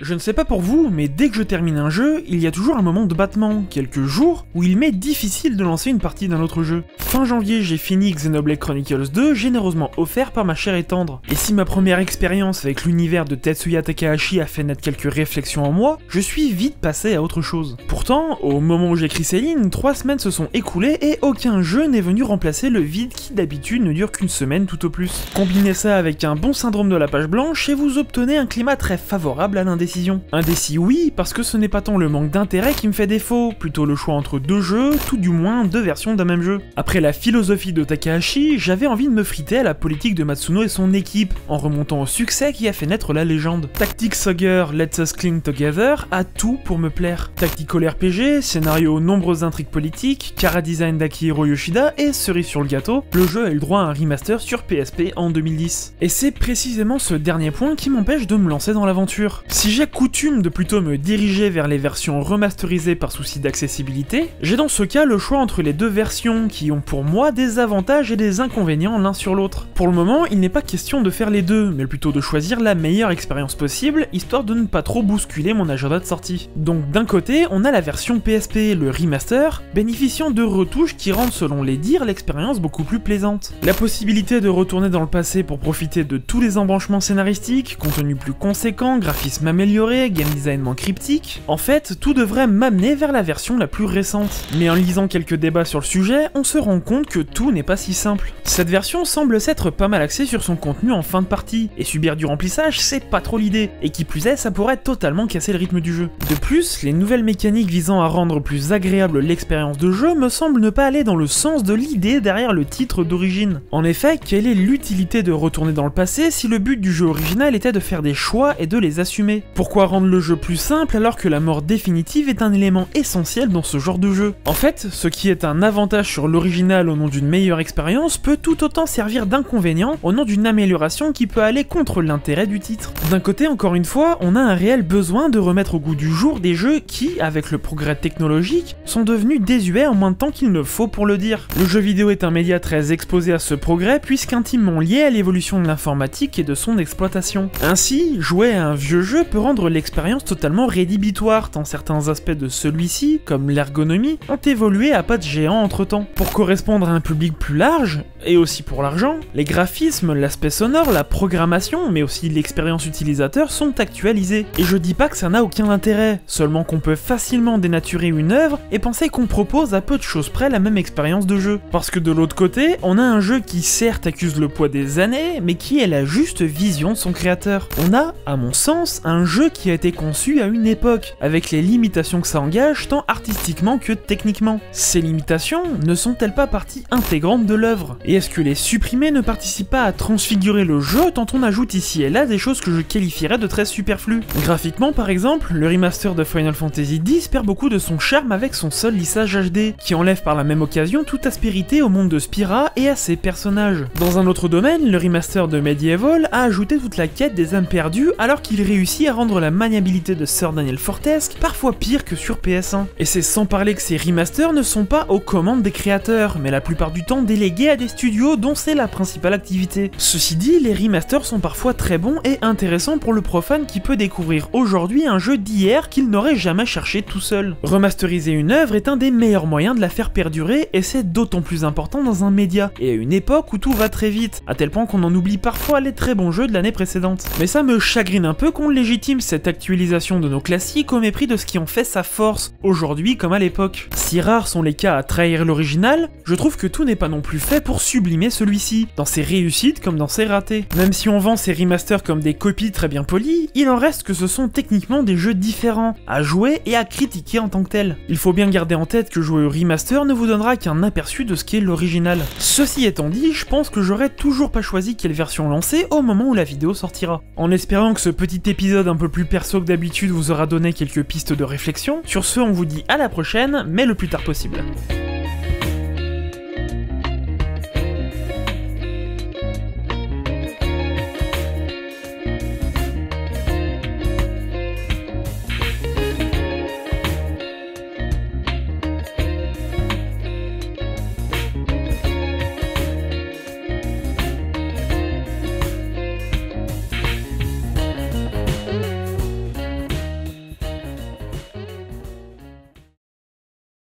Je ne sais pas pour vous, mais dès que je termine un jeu, il y a toujours un moment de battement, quelques jours, où il m'est difficile de lancer une partie d'un autre jeu. Fin janvier, j'ai fini Xenoblade Chronicles 2, généreusement offert par ma chère et tendre. Et si ma première expérience avec l'univers de Tetsuya Takahashi a fait naître quelques réflexions en moi, je suis vite passé à autre chose. Pourtant, au moment où j'écris ces lignes, trois semaines se sont écoulées et aucun jeu n'est venu remplacer le vide qui d'habitude ne dure qu'une semaine tout au plus. Combinez ça avec un bon syndrome de la page blanche et vous obtenez un climat très favorable à l'indécision. Indécis oui, parce que ce n'est pas tant le manque d'intérêt qui me fait défaut, plutôt le choix entre deux jeux, tout du moins deux versions d'un même jeu. Après la philosophie de Takahashi, j'avais envie de me friter à la politique de Matsuno et son équipe, en remontant au succès qui a fait naître la légende. Tactic Sogger, Let's Us Cling Together a tout pour me plaire. Tactical RPG, scénario nombreuses intrigues politiques, cara design d'Akihiro Yoshida et cerise sur le gâteau, le jeu a eu le droit à un remaster sur PSP en 2010. Et c'est précisément ce dernier point qui m'empêche de me lancer dans l'aventure. Si coutume de plutôt me diriger vers les versions remasterisées par souci d'accessibilité, j'ai dans ce cas le choix entre les deux versions qui ont pour moi des avantages et des inconvénients l'un sur l'autre. Pour le moment, il n'est pas question de faire les deux, mais plutôt de choisir la meilleure expérience possible, histoire de ne pas trop bousculer mon agenda de sortie. Donc d'un côté, on a la version PSP, le remaster, bénéficiant de retouches qui rendent selon les dires l'expérience beaucoup plus plaisante. La possibilité de retourner dans le passé pour profiter de tous les embranchements scénaristiques, contenu plus conséquent, graphisme amélioré, game design moins cryptique, en fait, tout devrait m'amener vers la version la plus récente. Mais en lisant quelques débats sur le sujet, on se rend compte que tout n'est pas si simple. Cette version semble s'être pas mal axée sur son contenu en fin de partie, et subir du remplissage, c'est pas trop l'idée, et qui plus est, ça pourrait totalement casser le rythme du jeu. De plus, les nouvelles mécaniques visant à rendre plus agréable l'expérience de jeu me semblent ne pas aller dans le sens de l'idée derrière le titre d'origine. En effet, quelle est l'utilité de retourner dans le passé si le but du jeu original était de faire des choix et de les assumer? Pourquoi rendre le jeu plus simple alors que la mort définitive est un élément essentiel dans ce genre de jeu? En fait, ce qui est un avantage sur l'original au nom d'une meilleure expérience peut tout autant servir d'inconvénient au nom d'une amélioration qui peut aller contre l'intérêt du titre. D'un côté, encore une fois, on a un réel besoin de remettre au goût du jour des jeux qui, avec le progrès technologique, sont devenus désuets en moins de temps qu'il ne faut pour le dire. Le jeu vidéo est un média très exposé à ce progrès puisqu'intimement lié à l'évolution de l'informatique et de son exploitation. Ainsi, jouer à un vieux jeu peut l'expérience totalement rédhibitoire tant certains aspects de celui-ci, comme l'ergonomie, ont évolué à pas de géant entre temps. Pour correspondre à un public plus large, et aussi pour l'argent, les graphismes, l'aspect sonore, la programmation, mais aussi l'expérience utilisateur sont actualisés. Et je dis pas que ça n'a aucun intérêt, seulement qu'on peut facilement dénaturer une œuvre et penser qu'on propose à peu de choses près la même expérience de jeu. Parce que de l'autre côté, on a un jeu qui certes accuse le poids des années, mais qui est la juste vision de son créateur. On a, à mon sens, un jeu qui a été conçu à une époque, avec les limitations que ça engage tant artistiquement que techniquement. Ces limitations ne sont-elles pas partie intégrante de l'œuvre? Et est-ce que les supprimer ne participent pas à transfigurer le jeu tant on ajoute ici et là des choses que je qualifierais de très superflues? Graphiquement par exemple, le remaster de Final Fantasy X perd beaucoup de son charme avec son seul lissage HD, qui enlève par la même occasion toute aspérité au monde de Spira et à ses personnages. Dans un autre domaine, le remaster de Medieval a ajouté toute la quête des âmes perdues alors qu'il réussit à rendre la maniabilité de Sir Daniel Fortesque parfois pire que sur PS1. Et c'est sans parler que ces remasters ne sont pas aux commandes des créateurs, mais la plupart du temps délégués à des studios dont c'est la principale activité. Ceci dit, les remasters sont parfois très bons et intéressants pour le profane qui peut découvrir aujourd'hui un jeu d'hier qu'il n'aurait jamais cherché tout seul. Remasteriser une œuvre est un des meilleurs moyens de la faire perdurer et c'est d'autant plus important dans un média et à une époque où tout va très vite, à tel point qu'on en oublie parfois les très bons jeux de l'année précédente. Mais ça me chagrine un peu qu'on cette actualisation de nos classiques au mépris de ce qui en fait sa force, aujourd'hui comme à l'époque. Si rares sont les cas à trahir l'original, je trouve que tout n'est pas non plus fait pour sublimer celui-ci, dans ses réussites comme dans ses ratés. Même si on vend ces remasters comme des copies très bien polies, il en reste que ce sont techniquement des jeux différents, à jouer et à critiquer en tant que tels. Il faut bien garder en tête que jouer au remaster ne vous donnera qu'un aperçu de ce qu'est l'original. Ceci étant dit, je pense que j'aurais toujours pas choisi quelle version lancer au moment où la vidéo sortira. En espérant que ce petit épisode un peu plus perso que d'habitude vous aura donné quelques pistes de réflexion, sur ce on vous dit à la prochaine, mais le plus tard possible.